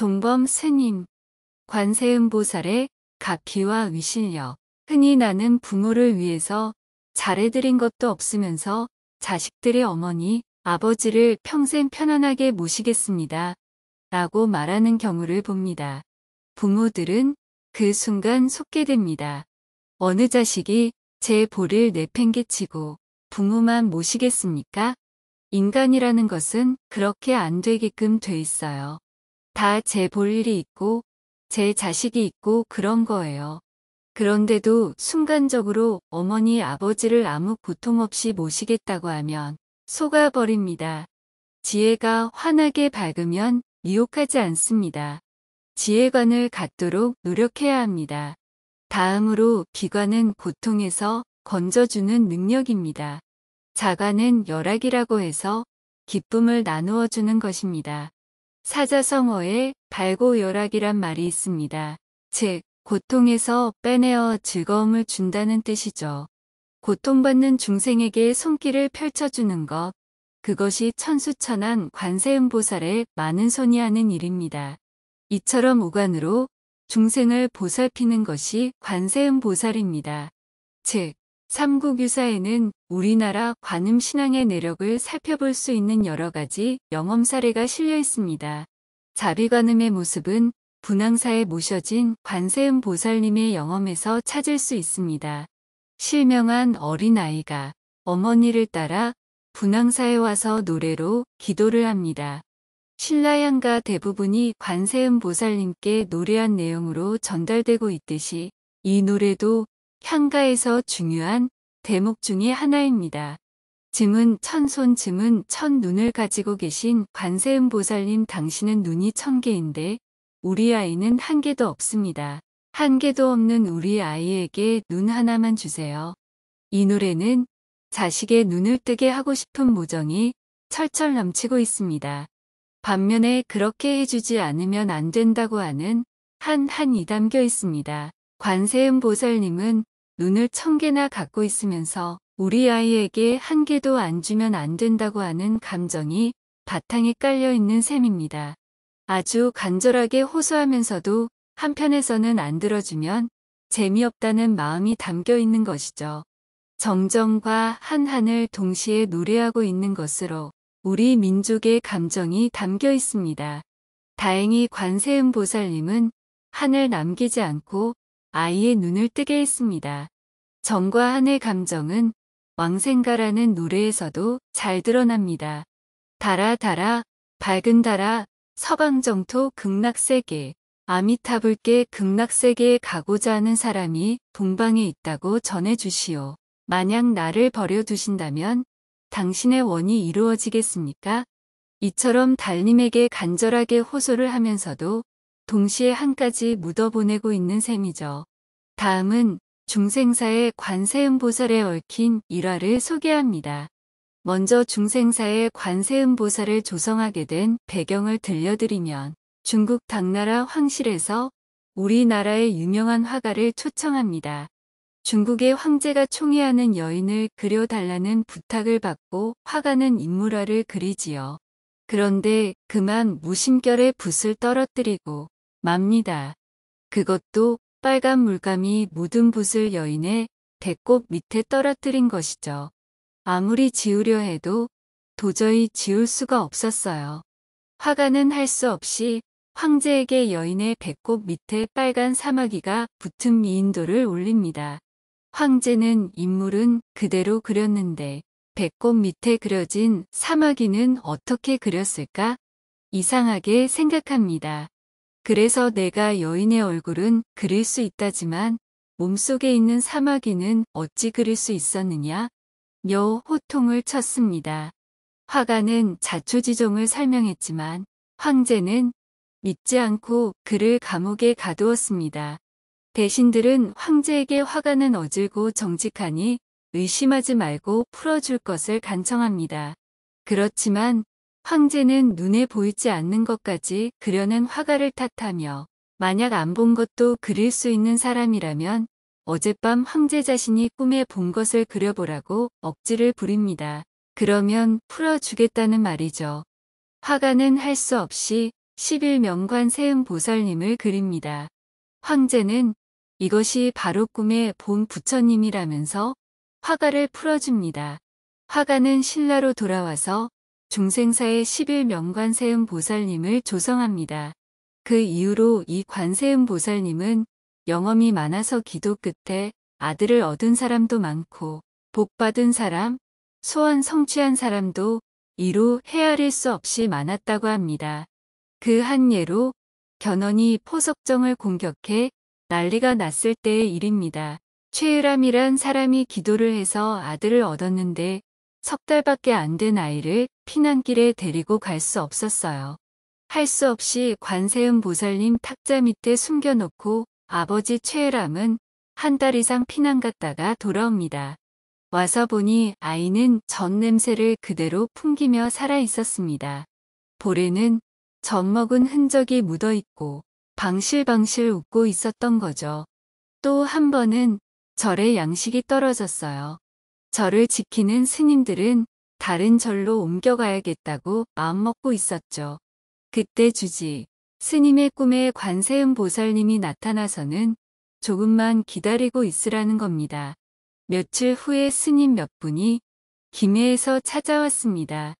종범 스님, 관세음보살의 각기와 위실력, 흔히 나는 부모를 위해서 잘해드린 것도 없으면서 자식들의 어머니, 아버지를 평생 편안하게 모시겠습니다. 라고 말하는 경우를 봅니다. 부모들은 그 순간 속게 됩니다. 어느 자식이 제 볼을 내팽개치고 부모만 모시겠습니까? 인간이라는 것은 그렇게 안 되게끔 돼 있어요. 다 제 볼 일이 있고 제 자식이 있고 그런 거예요. 그런데도 순간적으로 어머니 아버지를 아무 고통 없이 모시겠다고 하면 속아버립니다. 지혜가 환하게 밝으면 미혹하지 않습니다. 지혜관을 갖도록 노력해야 합니다. 다음으로 기관은 고통에서 건져주는 능력입니다. 자관은 열악이라고 해서 기쁨을 나누어 주는 것입니다. 사자성어에 발고열악이란 말이 있습니다. 즉, 고통에서 빼내어 즐거움을 준다는 뜻이죠. 고통받는 중생에게 손길을 펼쳐주는 것, 그것이 천수천한 관세음보살의 많은 손이 하는 일입니다. 이처럼 오간으로 중생을 보살피는 것이 관세음보살입니다. 즉, 삼국유사에는 우리나라 관음신앙의 내력을 살펴볼 수 있는 여러 가지 영험 사례가 실려 있습니다. 자비관음의 모습은 분황사에 모셔진 관세음 보살님의 영험에서 찾을 수 있습니다. 실명한 어린아이가 어머니를 따라 분황사에 와서 노래로 기도를 합니다. 신라양가 대부분이 관세음 보살님께 노래한 내용으로 전달되고 있듯이 이 노래도 향가에서 중요한 대목 중의 하나입니다. 증은 천손 증은 천 눈을 가지고 계신 관세음 보살님 당신은 눈이 천 개인데 우리 아이는 한 개도 없습니다. 한 개도 없는 우리 아이에게 눈 하나만 주세요. 이 노래는 자식의 눈을 뜨게 하고 싶은 모정이 철철 넘치고 있습니다. 반면에 그렇게 해주지 않으면 안 된다고 하는 한 한이 담겨 있습니다. 관세음 보살님은 눈을 천 개나 갖고 있으면서 우리 아이에게 한 개도 안 주면 안 된다고 하는 감정이 바탕에 깔려 있는 셈입니다. 아주 간절하게 호소하면서도 한편에서는 안 들어주면 재미없다는 마음이 담겨 있는 것이죠. 정정과 한한을 동시에 노래하고 있는 것으로 우리 민족의 감정이 담겨 있습니다. 다행히 관세음 보살님은 한을 남기지 않고 아이의 눈을 뜨게 했습니다. 정과 한의 감정은 왕생가라는 노래에서도 잘 드러납니다. 달아 달아 밝은 달아 서방정토 극락세계 아미타불께 극락세계에 가고자 하는 사람이 동방에 있다고 전해주시오. 만약 나를 버려두신다면 당신의 원이 이루어지겠습니까? 이처럼 달님에게 간절하게 호소를 하면서도 동시에 한까지 묻어보내고 있는 셈이죠. 다음은 중생사의 관세음보살에 얽힌 일화를 소개합니다. 먼저 중생사의 관세음보살을 조성하게 된 배경을 들려드리면 중국 당나라 황실에서 우리나라의 유명한 화가를 초청합니다. 중국의 황제가 총애하는 여인을 그려달라는 부탁을 받고 화가는 인물화를 그리지요. 그런데 그만 무심결에 붓을 떨어뜨리고 맙니다. 그것도 빨간 물감이 묻은 붓을 여인의 배꼽 밑에 떨어뜨린 것이죠. 아무리 지우려 해도 도저히 지울 수가 없었어요. 화가는 할 수 없이 황제에게 여인의 배꼽 밑에 빨간 사마귀가 붙은 미인도를 올립니다. 황제는 인물은 그대로 그렸는데 배꼽 밑에 그려진 사마귀는 어떻게 그렸을까? 이상하게 생각합니다. 그래서 내가 여인의 얼굴은 그릴 수 있다지만 몸속에 있는 사마귀는 어찌 그릴 수 있었느냐? 며 호통을 쳤습니다. 화가는 자초지종을 설명했지만 황제는 믿지 않고 그를 감옥에 가두었습니다. 대신들은 황제에게 화가는 어질고 정직하니 의심하지 말고 풀어줄 것을 간청합니다. 그렇지만 황제는 눈에 보이지 않는 것까지 그려낸 화가를 탓하며 만약 안 본 것도 그릴 수 있는 사람이라면 어젯밤 황제 자신이 꿈에 본 것을 그려보라고 억지를 부립니다. 그러면 풀어주겠다는 말이죠. 화가는 할 수 없이 11명관 세음 보살님을 그립니다. 황제는 이것이 바로 꿈의 본 부처님이라면서 화가를 풀어줍니다. 화가는 신라로 돌아와서 중생사의 11명관 세음 보살님을 조성합니다. 그 이후로 이 관세음 보살님은 영험이 많아서 기도 끝에 아들을 얻은 사람도 많고 복 받은 사람, 소원 성취한 사람도 이루 헤아릴 수 없이 많았다고 합니다. 그 한 예로 견훤이 포석정을 공격해 난리가 났을 때의 일입니다. 최유람이란 사람이 기도를 해서 아들을 얻었는데 석 달밖에 안 된 아이를 피난길에 데리고 갈 수 없었어요. 할 수 없이 관세음 보살님 탁자 밑에 숨겨놓고 아버지 최유람은 한 달 이상 피난 갔다가 돌아옵니다. 와서 보니 아이는 전 냄새를 그대로 풍기며 살아 있었습니다. 볼에는 젖 먹은 흔적이 묻어 있고 방실방실 웃고 있었던 거죠. 또 한 번은 절에 양식이 떨어졌어요. 절을 지키는 스님들은 다른 절로 옮겨가야겠다고 마음먹고 있었죠. 그때 주지 스님의 꿈에 관세음 보살님이 나타나서는 조금만 기다리고 있으라는 겁니다. 며칠 후에 스님 몇 분이 김해에서 찾아왔습니다.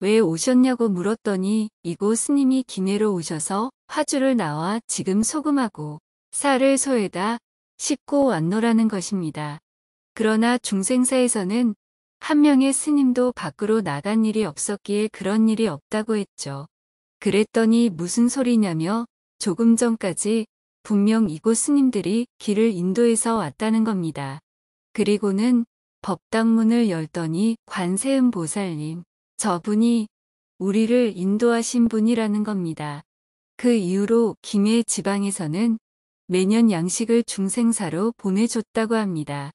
왜 오셨냐고 물었더니 이곳 스님이 김해로 오셔서 화주를 나와 지금 소금하고 쌀을 소에다 싣고 왔노라는 것입니다. 그러나 중생사에서는 한 명의 스님도 밖으로 나간 일이 없었기에 그런 일이 없다고 했죠. 그랬더니 무슨 소리냐며 조금 전까지 분명 이곳 스님들이 길을 인도해서 왔다는 겁니다. 그리고는 법당문을 열더니 관세음 보살님, 저분이 우리를 인도하신 분이라는 겁니다. 그 이후로 김해 지방에서는 매년 양식을 중생사로 보내줬다고 합니다.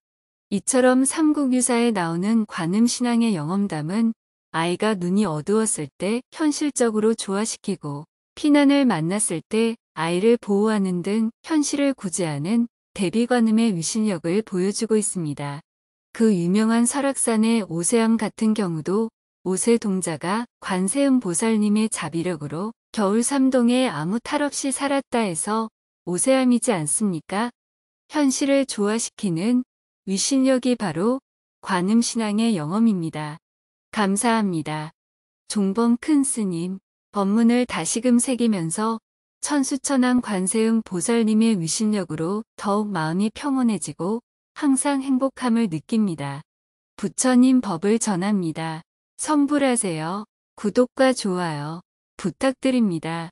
이처럼 삼국유사에 나오는 관음신앙의 영험담은 아이가 눈이 어두웠을 때 현실적으로 조화시키고 피난을 만났을 때 아이를 보호하는 등 현실을 구제하는 대비관음의 위신력을 보여주고 있습니다. 그 유명한 설악산의 오세암 같은 경우도 오세 동자가 관세음 보살님의 자비력으로 겨울 삼동에 아무 탈 없이 살았다 해서 오세암이지 않습니까? 현실을 조화시키는 위신력이 바로 관음신앙의 영험입니다. 감사합니다. 종범 큰 스님, 법문을 다시금 새기면서 천수천왕 관세음 보살님의 위신력으로 더욱 마음이 평온해지고 항상 행복함을 느낍니다. 부처님 법을 전합니다. 선불하세요. 구독과 좋아요 부탁드립니다.